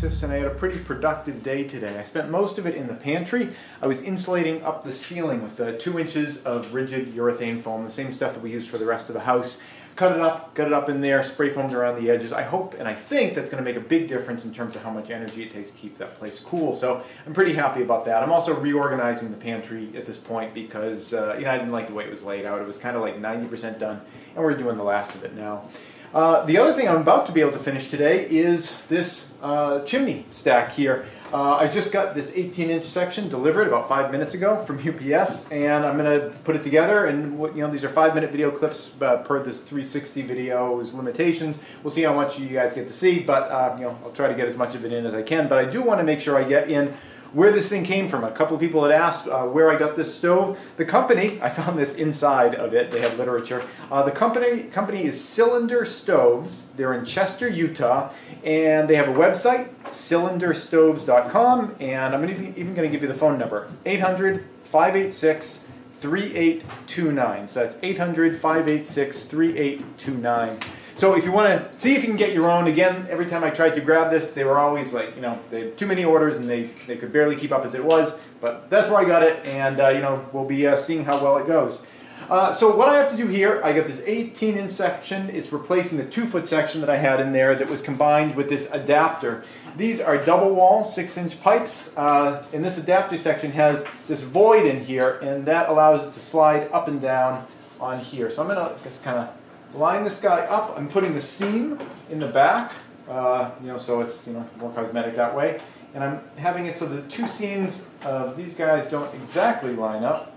And I had a pretty productive day today. I spent most of it in the pantry. I was insulating up the ceiling with uh, two inches of rigid urethane foam, the same stuff that we use for the rest of the house. Cut it up, got it up in there, spray foamed around the edges. I hope and I think that's going to make a big difference in terms of how much energy it takes to keep that place cool. So I'm pretty happy about that. I'm also reorganizing the pantry at this point because uh, you know I didn't like the way it was laid out. It was kind of like 90% done and we're doing the last of it now. Uh, the other thing I'm about to be able to finish today is this uh, chimney stack here. Uh, I just got this 18 inch section delivered about five minutes ago from UPS and I'm going to put it together and you know these are five minute video clips per this 360 videos limitations. We'll see how much you guys get to see but uh, you know I'll try to get as much of it in as I can but I do want to make sure I get in where this thing came from. A couple of people had asked uh, where I got this stove. The company, I found this inside of it, they have literature. Uh, the company, company is Cylinder Stoves. They're in Chester, Utah, and they have a website, cylinderstoves.com, and I'm even going to give you the phone number, 800 586 3829. So that's 800 586 3829. So if you want to see if you can get your own, again, every time I tried to grab this, they were always like, you know, they had too many orders and they, they could barely keep up as it was. But that's where I got it, and, uh, you know, we'll be uh, seeing how well it goes. Uh, so what I have to do here, I got this 18 inch section. It's replacing the 2 foot section that I had in there that was combined with this adapter. These are double wall 6 inch pipes. Uh, and this adapter section has this void in here and that allows it to slide up and down on here. So I'm going to just kind of line this guy up. I'm putting the seam in the back, uh, you know, so it's you know more cosmetic that way. And I'm having it so the two seams of these guys don't exactly line up.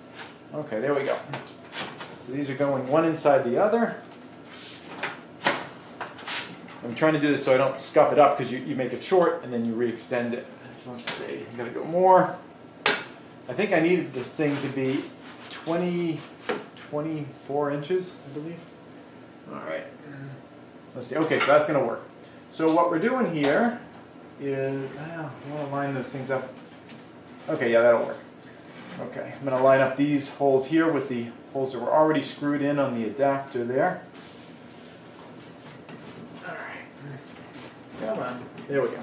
Okay, there we go. So these are going one inside the other. I'm trying to do this so I don't scuff it up because you, you make it short and then you re-extend it. So let's see, I'm gonna go more. I think I needed this thing to be 20, 24 inches, I believe. All right. Let's see. Okay, so that's going to work. So what we're doing here is, well, I want to line those things up. Okay, yeah, that'll work. Okay, I'm going to line up these holes here with the holes that were already screwed in on the adapter there. All right. Come on. There we go.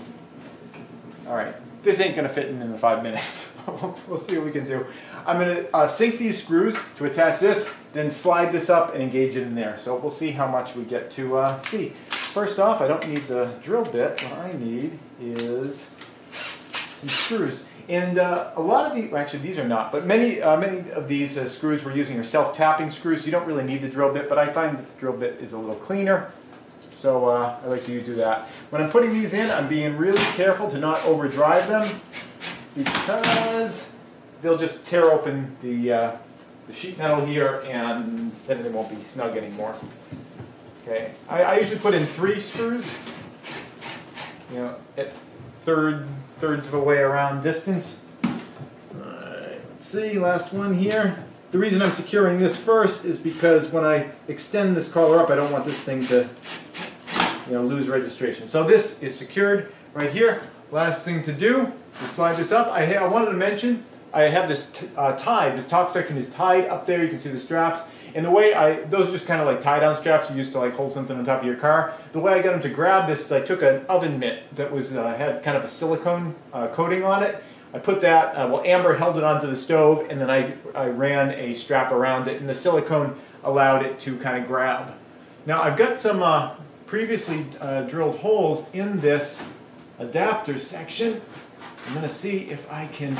All right. This ain't going to fit in in the five minutes. we'll see what we can do. I'm going to uh, sink these screws to attach this, then slide this up and engage it in there. So we'll see how much we get to uh, see. First off, I don't need the drill bit. What I need is some screws. And uh, a lot of the, well, actually these are not, but many uh, many of these uh, screws we're using are self-tapping screws. You don't really need the drill bit, but I find that the drill bit is a little cleaner. So uh, I like to do that. When I'm putting these in, I'm being really careful to not overdrive them because they'll just tear open the, uh, the sheet metal here and then they won't be snug anymore. Okay, I, I usually put in three screws, you know, at third thirds of a way around distance. Let's see, last one here. The reason I'm securing this first is because when I extend this collar up, I don't want this thing to you know, lose registration. So this is secured right here. Last thing to do is slide this up. I, I wanted to mention I have this uh, tied, this top section is tied up there, you can see the straps. And the way I, those are just kind of like tie down straps you used to like hold something on top of your car. The way I got them to grab this is I took an oven mitt that was, uh, had kind of a silicone uh, coating on it. I put that, uh, well Amber held it onto the stove and then I, I ran a strap around it and the silicone allowed it to kind of grab. Now I've got some uh, previously uh, drilled holes in this adapter section. I'm going to see if I can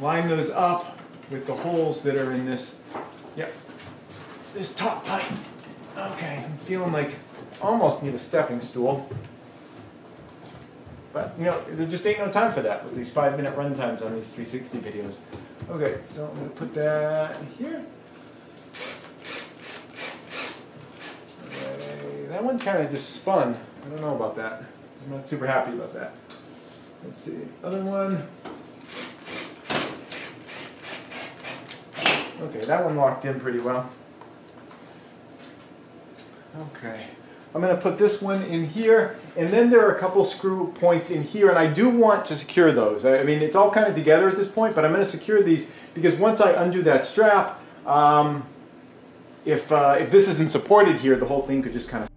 line those up with the holes that are in this, yep, this top pipe. Okay, I'm feeling like almost need a stepping stool. But, you know, there just ain't no time for that with these five minute run times on these 360 videos. Okay, so I'm going to put that here. Okay, that one kind of just spun. I don't know about that. I'm not super happy about that. Let's see, other one. Okay, that one locked in pretty well. Okay, I'm going to put this one in here, and then there are a couple screw points in here, and I do want to secure those. I mean, it's all kind of together at this point, but I'm going to secure these because once I undo that strap, um, if, uh, if this isn't supported here, the whole thing could just kind of